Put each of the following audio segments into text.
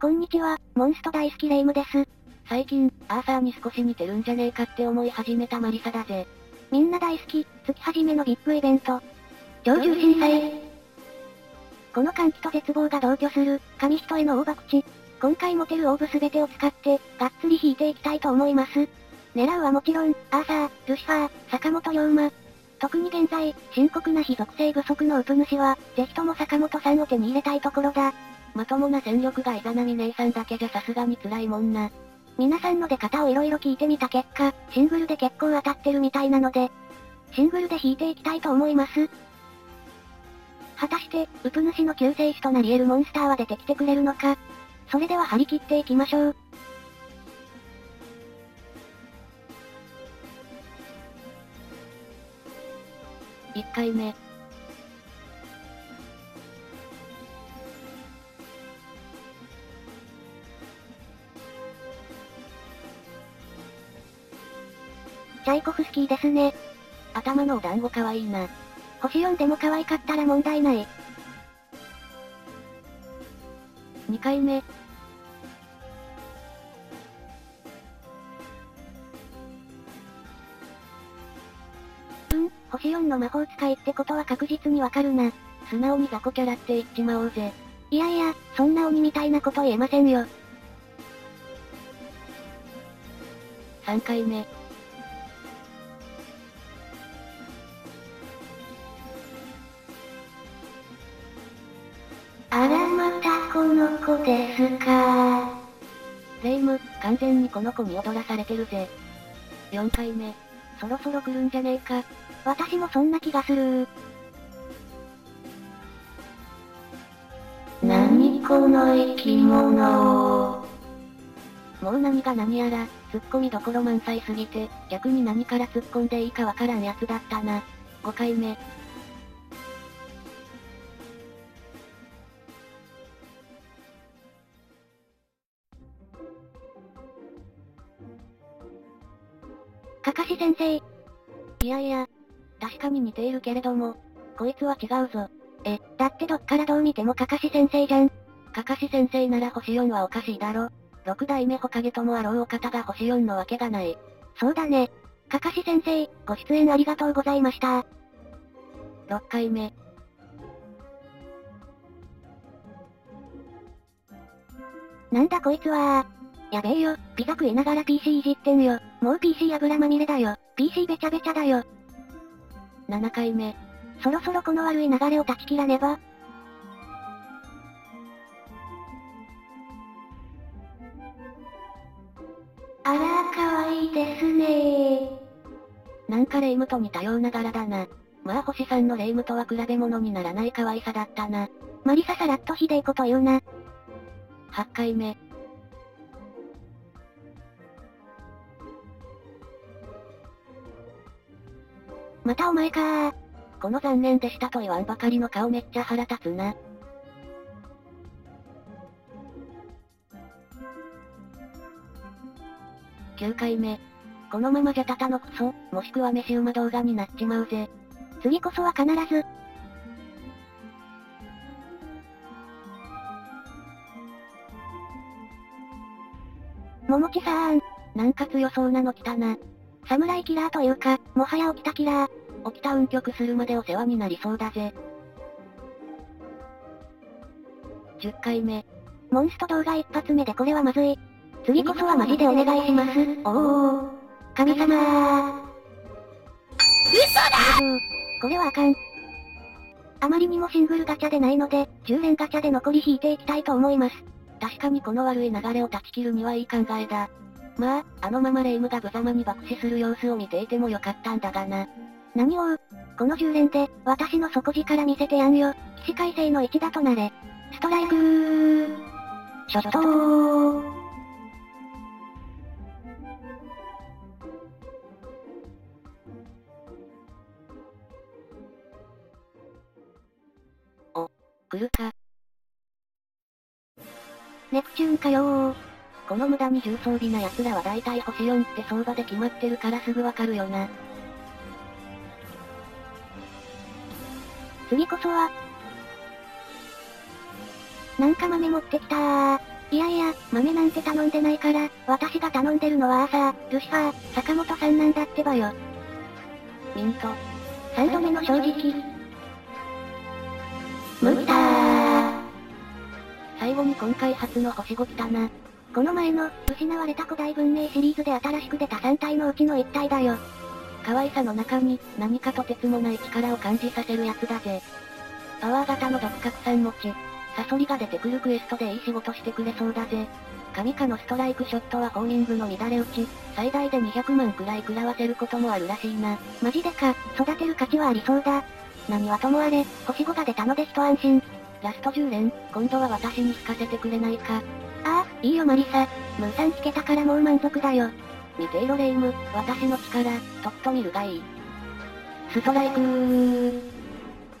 こんにちは、モンスト大好きレイムです。最近、アーサーに少し似てるんじゃねえかって思い始めたマリサだぜ。みんな大好き、月始めのビッグイベント。上級審査へ。この歓喜と絶望が同居する、紙一重の大博打。今回持てるオーブすべてを使って、がっつり引いていきたいと思います。狙うはもちろん、アーサー、ルシファー、坂本龍馬。特に現在、深刻な非属性不足のウプ主は、ぜひとも坂本さんを手に入れたいところだ。まともな戦力がイザナミ姉さんだけじゃさすがに辛いもんな。皆さんの出方を色々聞いてみた結果、シングルで結構当たってるみたいなので、シングルで引いていきたいと思います。果たして、ウプ主の救世主となり得るモンスターは出てきてくれるのかそれでは張り切っていきましょう。1回目。チャイコフスキーですね。頭のお団子かわいいな。星4でも可愛かったら問題ない。2回目。うん、星4の魔法使いってことは確実にわかるな。素直に雑魚キャラって言っちまおうぜ。いやいや、そんな鬼みたいなこと言えませんよ。3回目。こですかレイム、完全にこの子に踊らされてるぜ。4回目。そろそろ来るんじゃねえか。私もそんな気がする何この生き物もう何が何やら、突っ込みどころ満載すぎて、逆に何から突っ込んでいいかわからんやつだったな。5回目。かかし先生、いやいや、確かに似ているけれども、こいつは違うぞ。え、だってどっからどう見てもかかし先生じゃん。かかし先生なら星4はおかしいだろ。六代目ほかげともあろうお方が星4のわけがない。そうだね。かかし先生、ご出演ありがとうございました。6回目。なんだこいつはやべえよ、ピザ食いながら PC いじってんよ。もう PC 油まみれだよ。PC べちゃべちゃだよ。7回目。そろそろこの悪い流れを断ち切らねば。あら、かわいいですねなんかレイムと似たような柄だな。まあ星さんのレイムとは比べ物にならない可愛さだったな。マリサさらっとひでえこと言うな。8回目。またお前かー。この残念でしたと言わんばかりの顔めっちゃ腹立つな。9回目。このままじゃたたのクソ、もしくは飯馬動画になっちまうぜ。次こそは必ず。ももちさーん、なんか強そうなの来たな。侍キラーというか、もはや起きたキラー。起きた運極するまでお世話になりそうだぜ。10回目。モンスト動画一発目でこれはまずい。次こそはマジでお願いします。おー。神様ー。嘘だこれはあかん。あまりにもシングルガチャでないので、10連ガチャで残り引いていきたいと思います。確かにこの悪い流れを断ち切るにはいい考えだ。まあ、あのままレイムが無様に爆死する様子を見ていてもよかったんだがな。何を？この10連で、私の底力見せてやんよ。起死回生の一打となれ。ストライクー。ショットー。お、来るか。ネプチューンかよ。この無駄に重装備な奴らは大体星4って相場で決まってるからすぐわかるよな。次こそは。なんか豆持ってきたー。いやいや、豆なんて頼んでないから、私が頼んでるのはアーサー、ルシファー、坂本さんなんだってばよ。ミント。三度目の正直。ムーター。最後に今回初の星5来たな。この前の、失われた古代文明シリーズで新しく出た3体のうちの1体だよ。可愛さの中に、何かとてつもない力を感じさせるやつだぜ。パワー型の毒拡散持ち、サソリが出てくるクエストでいい仕事してくれそうだぜ。神化のストライクショットはホーミングの乱れ打ち、最大で200万くらい食らわせることもあるらしいな。マジでか、育てる価値はありそうだ。何はともあれ、星5が出たので一安心。ラスト10連、今度は私に引かせてくれないか。ああ、いいよマリサ。ムーさん聞けたからもう満足だよ。見ていろレイム、私の力、とっと見るがいい。ストライクー。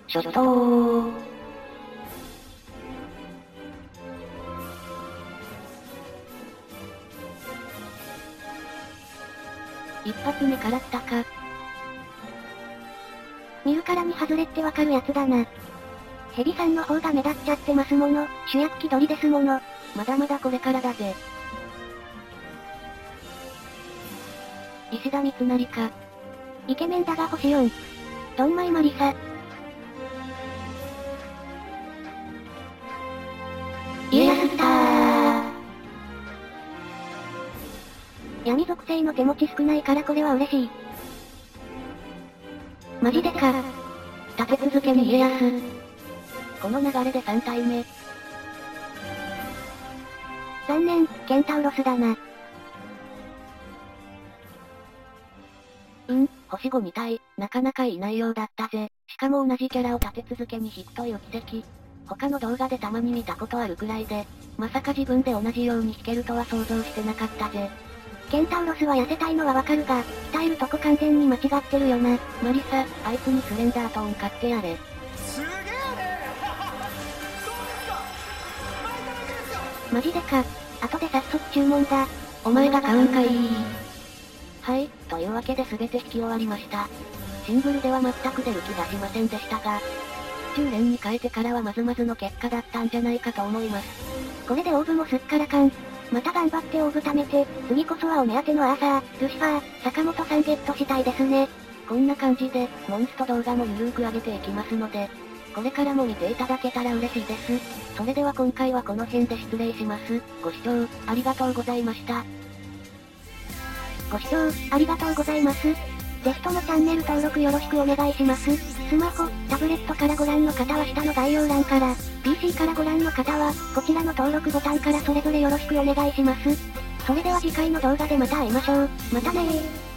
ショットー。一発目から来たか。見るからに外れってわかるやつだな。ヘビさんの方が目立っちゃってますもの、主役気取りですもの。まだまだこれからだぜ。石田三成か。イケメンだが星4。ドンマイマリサ。家康スター。闇属性の手持ち少ないからこれは嬉しい。マジでか。立て続けに家康。この流れで3体目。残念、ケンタウロスだな。うん、星5みたい、なかなかいい内容だったぜ。しかも同じキャラを立て続けに引くという奇跡。他の動画でたまに見たことあるくらいで、まさか自分で同じように弾けるとは想像してなかったぜ。ケンタウロスは痩せたいのはわかるが、鍛えるとこ完全に間違ってるよな。マリサ、あいつにスレンダートーン買ってやれ。すげえねマジでか。後で早速注文だ。お前が買うんかいはい、というわけで全て引き終わりました。シングルでは全く出る気がしませんでしたが、10連に変えてからはまずまずの結果だったんじゃないかと思います。これでオーブもすっからかん。また頑張ってオーブ貯めて、次こそはお目当てのアーサー、ルシファー、坂本さんゲットしたいですね。こんな感じで、モンスト動画もゆるーく上げていきますので、これからも見ていただけたら嬉しいです。それでは今回はこの辺で失礼します。ご視聴、ありがとうございました。ご視聴、ありがとうございます。ぜひともチャンネル登録よろしくお願いします。スマホ、タブレットからご覧の方は下の概要欄から、PC からご覧の方は、こちらの登録ボタンからそれぞれよろしくお願いします。それでは次回の動画でまた会いましょう。またねー。